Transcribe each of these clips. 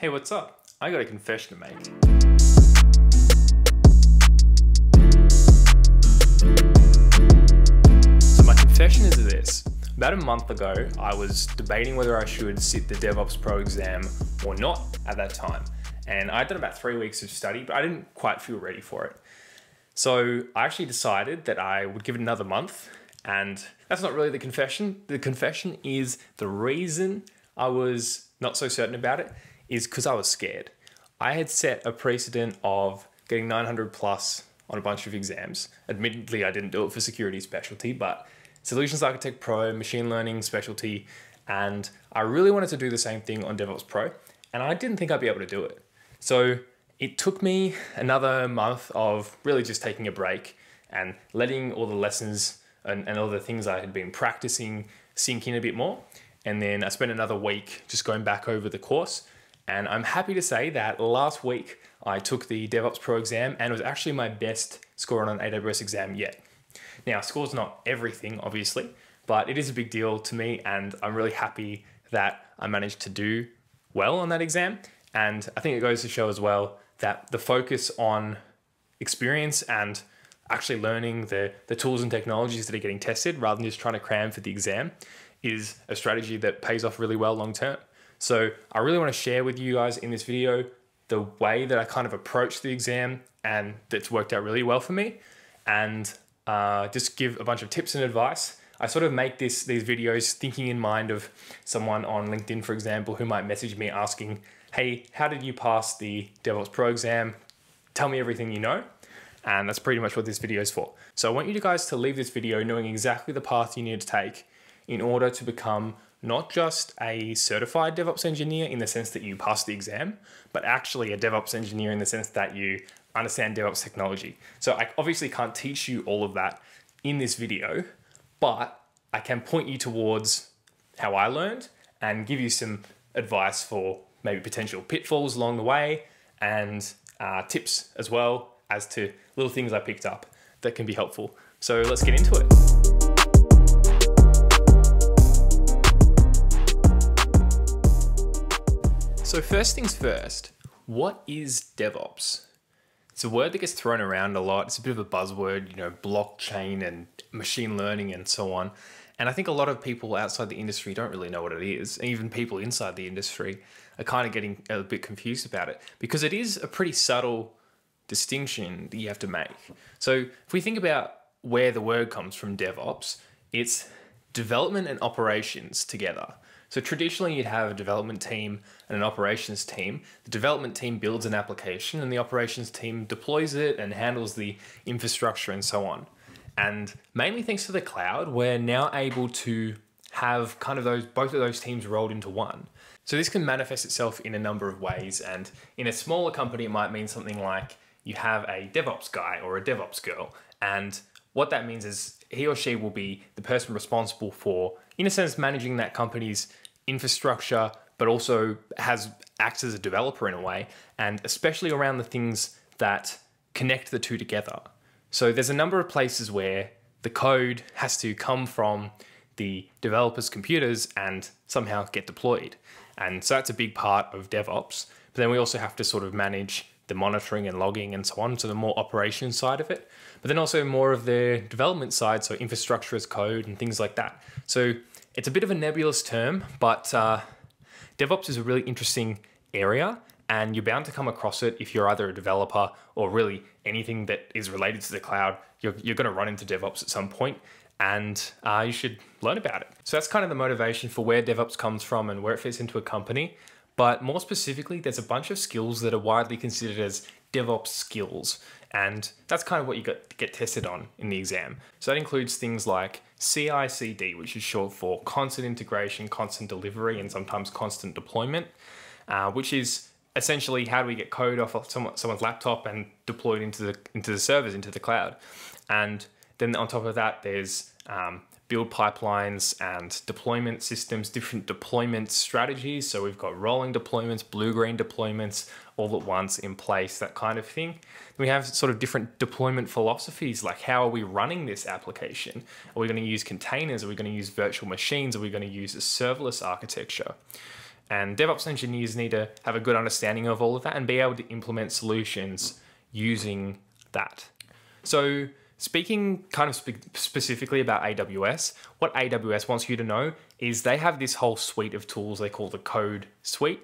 Hey, what's up? I got a confession to make. So, my confession is this. About a month ago, I was debating whether I should sit the DevOps Pro exam or not at that time. And I'd done about three weeks of study, but I didn't quite feel ready for it. So, I actually decided that I would give it another month. And that's not really the confession. The confession is the reason I was not so certain about it is because I was scared. I had set a precedent of getting 900 plus on a bunch of exams. Admittedly, I didn't do it for security specialty, but Solutions Architect Pro, machine learning specialty, and I really wanted to do the same thing on DevOps Pro, and I didn't think I'd be able to do it. So it took me another month of really just taking a break and letting all the lessons and, and all the things I had been practicing sink in a bit more. And then I spent another week just going back over the course and I'm happy to say that last week I took the DevOps Pro exam and it was actually my best score on an AWS exam yet. Now, score's not everything, obviously, but it is a big deal to me and I'm really happy that I managed to do well on that exam. And I think it goes to show as well that the focus on experience and actually learning the, the tools and technologies that are getting tested rather than just trying to cram for the exam is a strategy that pays off really well long term. So I really want to share with you guys in this video the way that I kind of approach the exam and that's worked out really well for me and uh, just give a bunch of tips and advice. I sort of make this these videos thinking in mind of someone on LinkedIn, for example, who might message me asking, hey, how did you pass the DevOps Pro exam? Tell me everything you know. And that's pretty much what this video is for. So I want you guys to leave this video knowing exactly the path you need to take in order to become not just a certified DevOps engineer in the sense that you pass the exam, but actually a DevOps engineer in the sense that you understand DevOps technology. So I obviously can't teach you all of that in this video, but I can point you towards how I learned and give you some advice for maybe potential pitfalls along the way and uh, tips as well as to little things I picked up that can be helpful. So let's get into it. So, first things first, what is DevOps? It's a word that gets thrown around a lot. It's a bit of a buzzword, you know, blockchain and machine learning and so on. And I think a lot of people outside the industry don't really know what it is. And even people inside the industry are kind of getting a bit confused about it because it is a pretty subtle distinction that you have to make. So, if we think about where the word comes from, DevOps, it's development and operations together. So traditionally, you'd have a development team and an operations team. The development team builds an application, and the operations team deploys it and handles the infrastructure and so on. And mainly thanks to the cloud, we're now able to have kind of those both of those teams rolled into one. So this can manifest itself in a number of ways. And in a smaller company, it might mean something like you have a DevOps guy or a DevOps girl, and what that means is he or she will be the person responsible for, in a sense, managing that company's infrastructure, but also has acts as a developer in a way, and especially around the things that connect the two together. So there's a number of places where the code has to come from the developers' computers and somehow get deployed. And so that's a big part of DevOps. But then we also have to sort of manage the monitoring and logging and so on, so the more operation side of it. But then also more of the development side, so infrastructure as code and things like that. So it's a bit of a nebulous term, but uh, DevOps is a really interesting area and you're bound to come across it if you're either a developer or really anything that is related to the cloud. You're, you're going to run into DevOps at some point and uh, you should learn about it. So that's kind of the motivation for where DevOps comes from and where it fits into a company. But more specifically, there's a bunch of skills that are widely considered as DevOps skills. And that's kind of what you get, get tested on in the exam. So that includes things like CI CD, which is short for constant integration, constant delivery, and sometimes constant deployment, uh, which is essentially how do we get code off of someone's laptop and deployed into the into the servers into the cloud and then on top of that there's um, build pipelines and deployment systems, different deployment strategies. So we've got rolling deployments, blue green deployments all at once in place, that kind of thing. We have sort of different deployment philosophies, like how are we running this application? Are we going to use containers? Are we going to use virtual machines? Are we going to use a serverless architecture? And DevOps engineers need to have a good understanding of all of that and be able to implement solutions using that. So, speaking kind of spe- specifically about AWS, what AWS wants you to know is they have this whole suite of tools they call the Code Suite,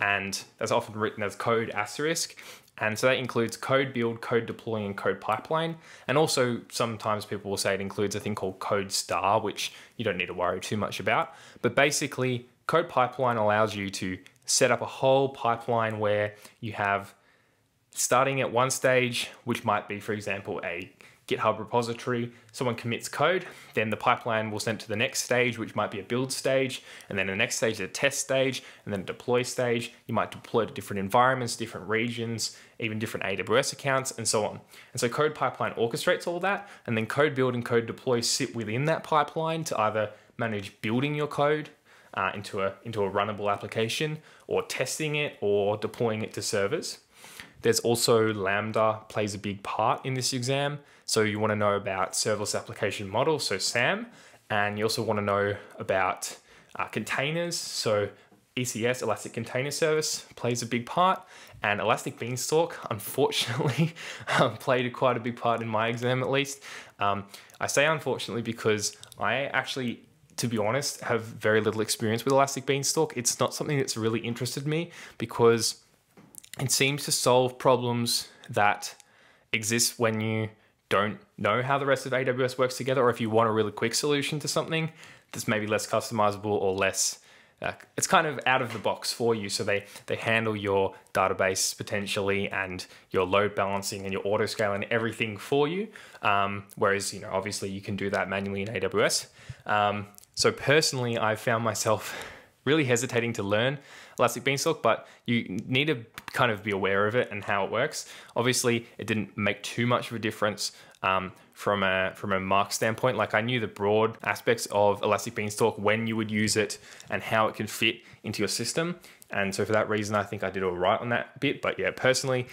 and that's often written as Code Asterisk. And so that includes code build, code deploy, and code pipeline. And also, sometimes people will say it includes a thing called code star, which you don't need to worry too much about. But basically, code pipeline allows you to set up a whole pipeline where you have starting at one stage, which might be, for example, a GitHub repository, someone commits code, then the pipeline will send to the next stage, which might be a build stage, and then the next stage is a test stage, and then a deploy stage. You might deploy to different environments, different regions, even different AWS accounts, and so on. And so Code Pipeline orchestrates all that, and then Code Build and Code Deploy sit within that pipeline to either manage building your code uh, into a into a runnable application, or testing it, or deploying it to servers. There's also Lambda plays a big part in this exam. So you want to know about serverless application model, so SAM, and you also want to know about uh, containers. So ECS, Elastic Container Service, plays a big part, and Elastic Beanstalk, unfortunately, um, played quite a big part in my exam at least. Um, I say unfortunately because I actually to be honest, have very little experience with Elastic Beanstalk. It's not something that's really interested me because it seems to solve problems that exist when you don't know how the rest of AWS works together, or if you want a really quick solution to something that's maybe less customizable or less. Uh, it's kind of out of the box for you, so they they handle your database potentially and your load balancing and your auto scale and everything for you. Um, whereas you know obviously you can do that manually in AWS. Um, so personally, I found myself really hesitating to learn Elastic Beanstalk, but you need to kind of be aware of it and how it works. Obviously, it didn't make too much of a difference um, from a from a mark standpoint. Like I knew the broad aspects of Elastic Beanstalk, when you would use it, and how it can fit into your system. And so for that reason, I think I did all right on that bit. But yeah, personally,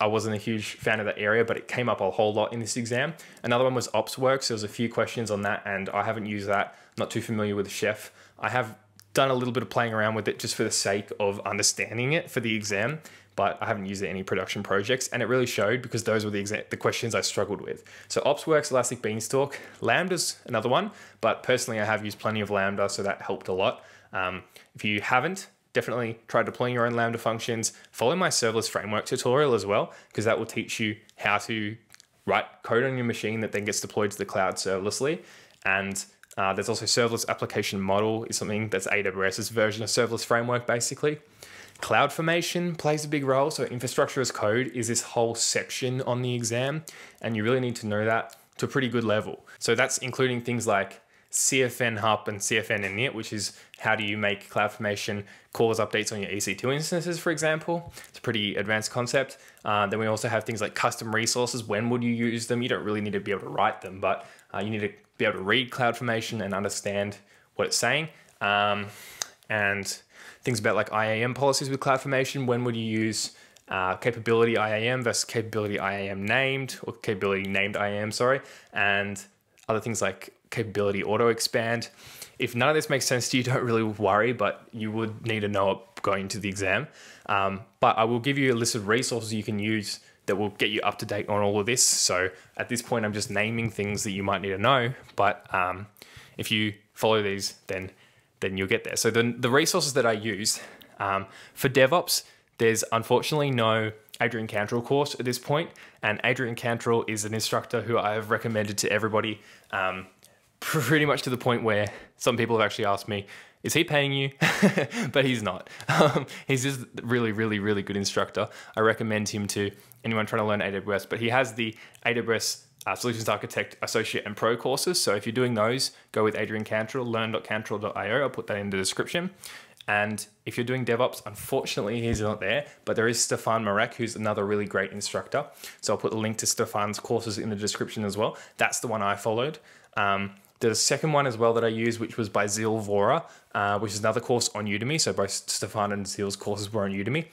I wasn't a huge fan of that area, but it came up a whole lot in this exam. Another one was OpsWorks. There was a few questions on that, and I haven't used that. not too familiar with Chef. I have done a little bit of playing around with it just for the sake of understanding it for the exam, but I haven't used it in any production projects, and it really showed because those were the exa- the questions I struggled with. So OpsWorks, Elastic Beanstalk, Lambda's another one, but personally I have used plenty of Lambda, so that helped a lot. Um, if you haven't, definitely try deploying your own Lambda functions. Follow my serverless framework tutorial as well, because that will teach you how to write code on your machine that then gets deployed to the cloud serverlessly. And uh, there's also serverless application model is something that's AWS's version of serverless framework, basically. CloudFormation plays a big role. So infrastructure as code is this whole section on the exam, and you really need to know that to a pretty good level. So that's including things like CFN Hup and CFN Init, which is how do you make CloudFormation cause updates on your EC2 instances, for example. It's a pretty advanced concept. Uh, then we also have things like custom resources. When would you use them? You don't really need to be able to write them, but uh, you need to be able to read CloudFormation and understand what it's saying. Um, and things about like IAM policies with CloudFormation. When would you use uh, capability IAM versus capability IAM named or capability named IAM, sorry, and other things like capability auto expand. If none of this makes sense to you, don't really worry, but you would need to know it going to the exam. Um, but I will give you a list of resources you can use that will get you up to date on all of this. So at this point, I'm just naming things that you might need to know. But um, if you follow these, then then you'll get there. So the the resources that I use um, for DevOps, there's unfortunately no Adrian Cantrill course at this point, and Adrian Cantrill is an instructor who I have recommended to everybody. Um, pretty much to the point where some people have actually asked me, is he paying you? but he's not. Um, he's just really, really, really good instructor. I recommend him to anyone trying to learn AWS. But he has the AWS uh, Solutions Architect Associate and Pro courses. So if you're doing those, go with Adrian Cantrill, learn.cantrill.io. I'll put that in the description. And if you're doing DevOps, unfortunately, he's not there, but there is Stephane Maarek, who's another really great instructor. So I'll put the link to Stephane's courses in the description as well. That's the one I followed. Um, the second one as well that I used, which was by Zeal Vora, uh, which is another course on Udemy. So both Stephane and Zeal's courses were on Udemy.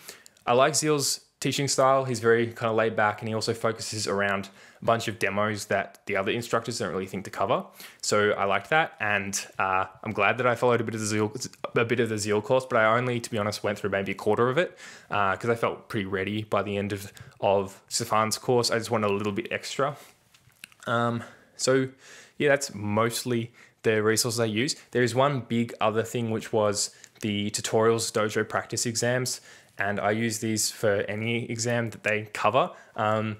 I like Zeal's teaching style. He's very kind of laid back and he also focuses around a bunch of demos that the other instructors don't really think to cover. So I liked that. And uh, I'm glad that I followed a bit of the Zeal, a bit of the Zeal course, but I only, to be honest, went through maybe a quarter of it because uh, I felt pretty ready by the end of, of Stephane's course. I just wanted a little bit extra. Um, so yeah, that's mostly the resources I use. There is one big other thing, which was the tutorials dojo practice exams and I use these for any exam that they cover um,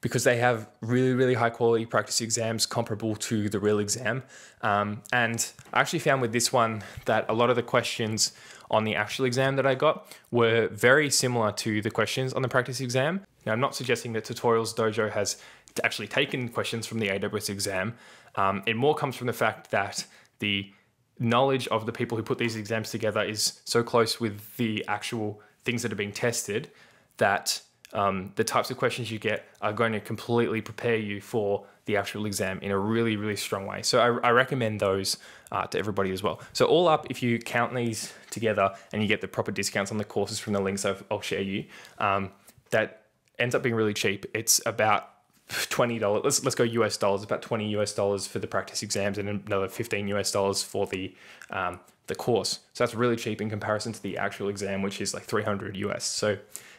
because they have really, really high quality practice exams comparable to the real exam. Um, and I actually found with this one that a lot of the questions on the actual exam that I got were very similar to the questions on the practice exam. Now, I'm not suggesting that Tutorials Dojo has actually taken questions from the AWS exam. Um, it more comes from the fact that the knowledge of the people who put these exams together is so close with the actual things that are being tested that um, the types of questions you get are going to completely prepare you for the actual exam in a really, really strong way. So I, I recommend those uh, to everybody as well. So all up, if you count these together and you get the proper discounts on the courses from the links I've, I'll share you, um, that ends up being really cheap. It's about twenty dollars. Let's let's go US dollars. About twenty US dollars for the practice exams and another fifteen US dollars for the um, the course. So that's really cheap in comparison to the actual exam, which is like 300 US. So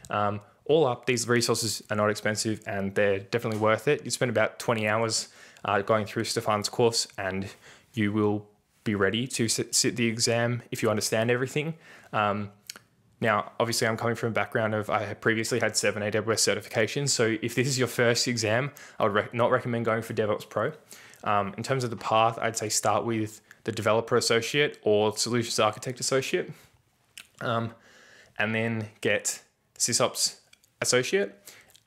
um, all up, these resources are not expensive and they're definitely worth it. You spend about 20 hours uh, going through Stephane's course and you will be ready to sit, sit the exam if you understand everything. Um, now, obviously, I'm coming from a background of I previously had seven AWS certifications. So if this is your first exam, I would not recommend going for DevOps Pro. Um, in terms of the path, I'd say start with the developer associate or solutions architect associate, um, and then get sysops associate.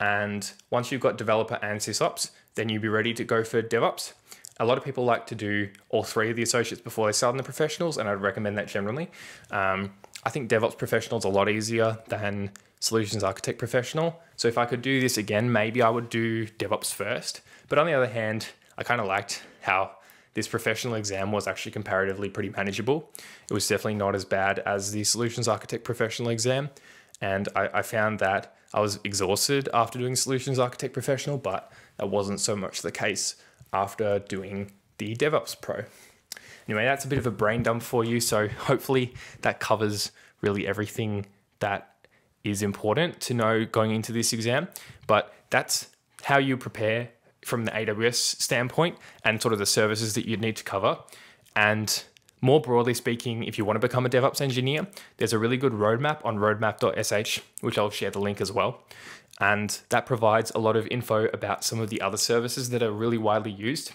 And once you've got developer and sysops, then you'll be ready to go for DevOps. A lot of people like to do all three of the associates before they start in the professionals, and I'd recommend that generally. Um, I think DevOps professional is a lot easier than solutions architect professional. So if I could do this again, maybe I would do DevOps first. But on the other hand, I kind of liked how this professional exam was actually comparatively pretty manageable. It was definitely not as bad as the solutions architect professional exam. And I, I found that I was exhausted after doing solutions architect professional, but that wasn't so much the case after doing the DevOps Pro. Anyway, that's a bit of a brain dump for you. So hopefully that covers really everything that is important to know going into this exam. But that's how you prepare from the AWS standpoint and sort of the services that you'd need to cover. And more broadly speaking, if you want to become a DevOps engineer, there's a really good roadmap on roadmap.sh, which I'll share the link as well. And that provides a lot of info about some of the other services that are really widely used.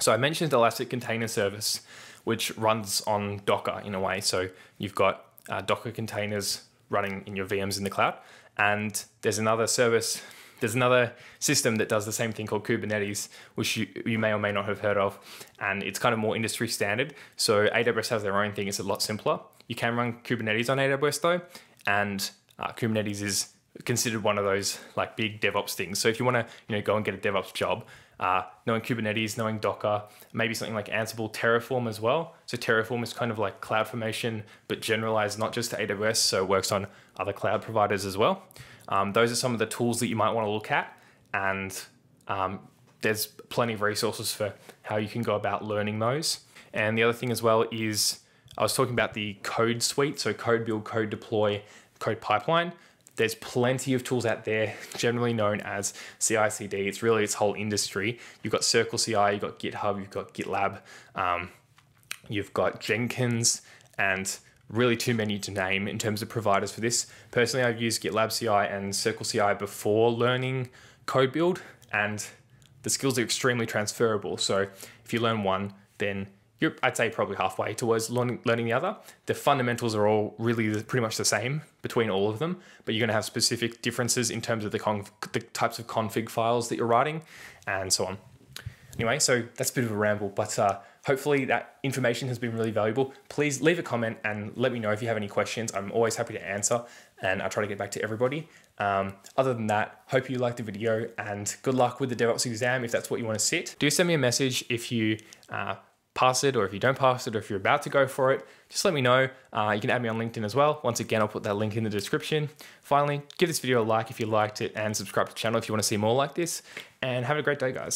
So I mentioned Elastic Container Service, which runs on Docker in a way. So you've got uh, Docker containers running in your VMs in the cloud. And there's another service there's another system that does the same thing called Kubernetes, which you, you may or may not have heard of, and it's kind of more industry standard. So AWS has their own thing; it's a lot simpler. You can run Kubernetes on AWS though, and uh, Kubernetes is considered one of those like big DevOps things. So if you want to, you know, go and get a DevOps job, uh, knowing Kubernetes, knowing Docker, maybe something like Ansible, Terraform as well. So Terraform is kind of like CloudFormation, but generalized not just to AWS, so works on other cloud providers as well. Um, those are some of the tools that you might want to look at, and um, there's plenty of resources for how you can go about learning those. And the other thing as well is I was talking about the code suite, so code build, code deploy, code pipeline. There's plenty of tools out there, generally known as CI/CD. It's really its whole industry. You've got Circle CI, you've got GitHub, you've got GitLab, um, you've got Jenkins, and really too many to name in terms of providers for this. Personally, I've used GitLab CI and Circle CI before learning code build, and the skills are extremely transferable. So if you learn one, then you're, I'd say, probably halfway towards learning, learning the other. The fundamentals are all really pretty much the same between all of them, but you're going to have specific differences in terms of the, conf, the types of config files that you're writing and so on. Anyway, so that's a bit of a ramble, but uh, hopefully that information has been really valuable. Please leave a comment and let me know if you have any questions. I'm always happy to answer and I'll try to get back to everybody. Um, other than that, hope you liked the video and good luck with the DevOps exam if that's what you want to sit. Do send me a message if you uh, pass it or if you don't pass it or if you're about to go for it, just let me know. Uh, you can add me on LinkedIn as well. Once again, I'll put that link in the description. Finally, give this video a like if you liked it and subscribe to the channel if you want to see more like this. And have a great day, guys.